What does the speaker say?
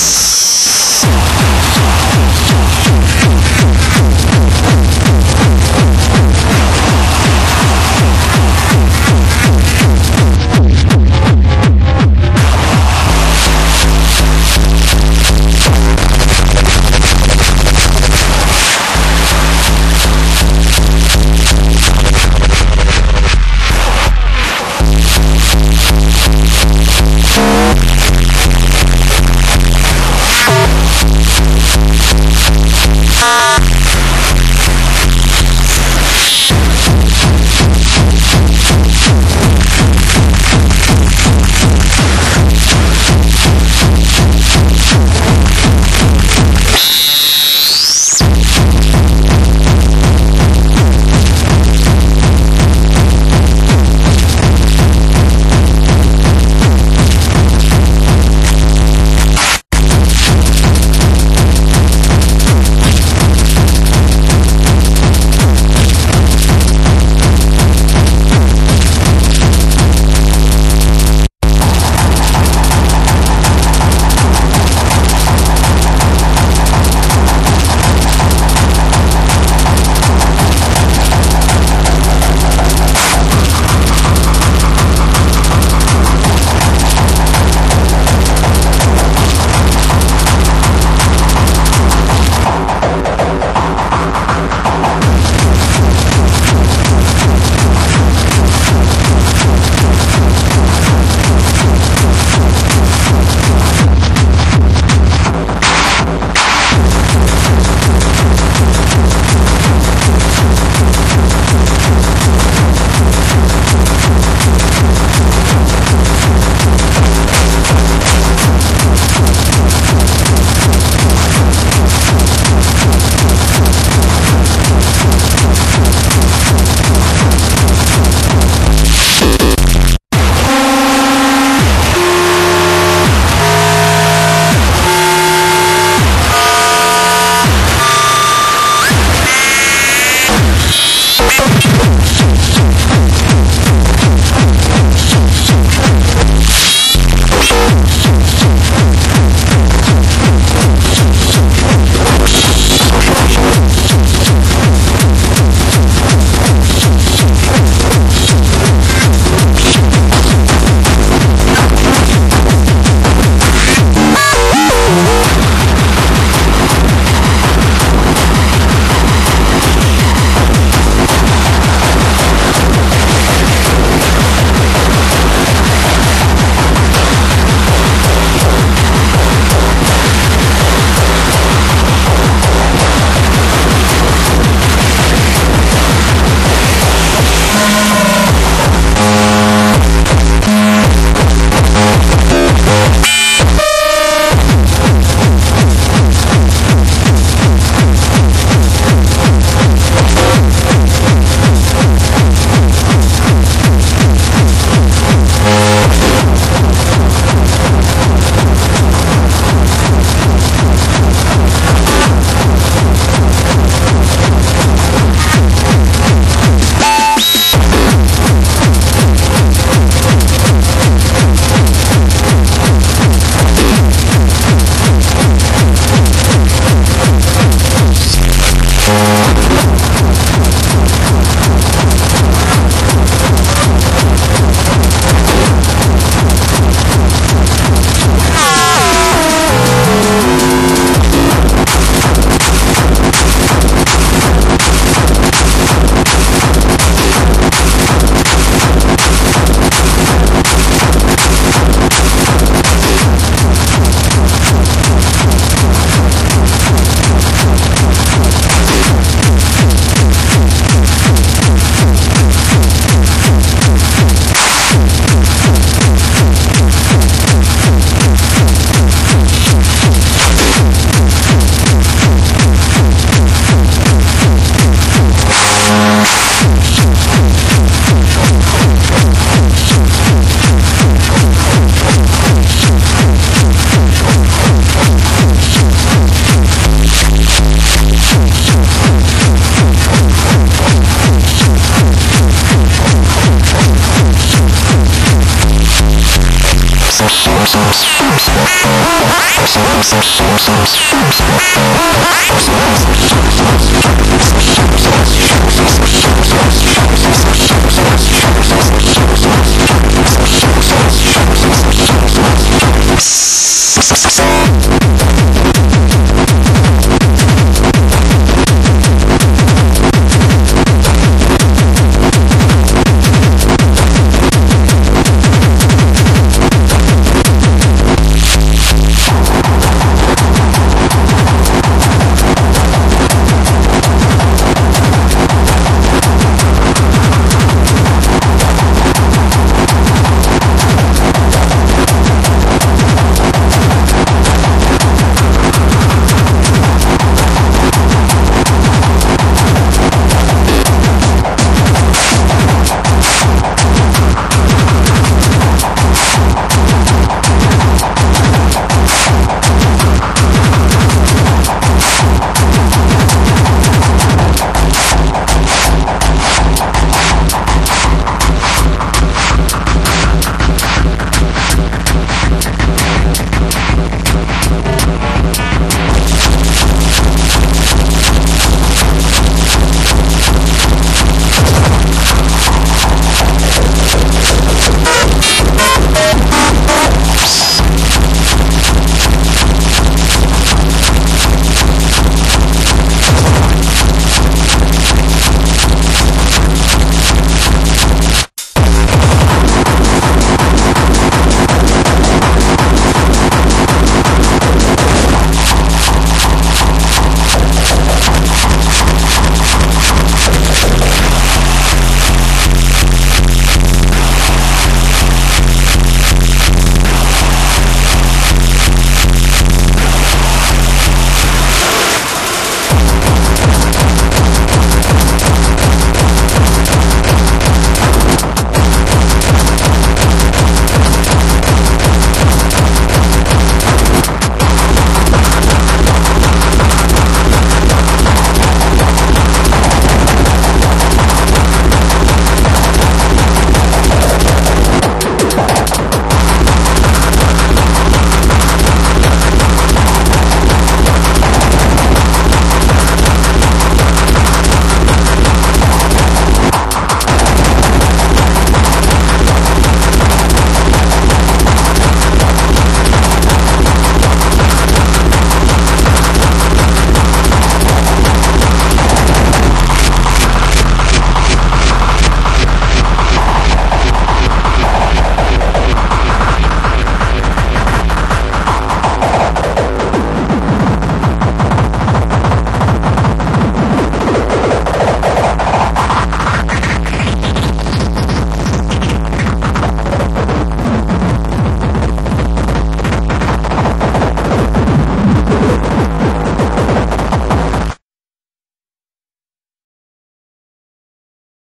Música Success.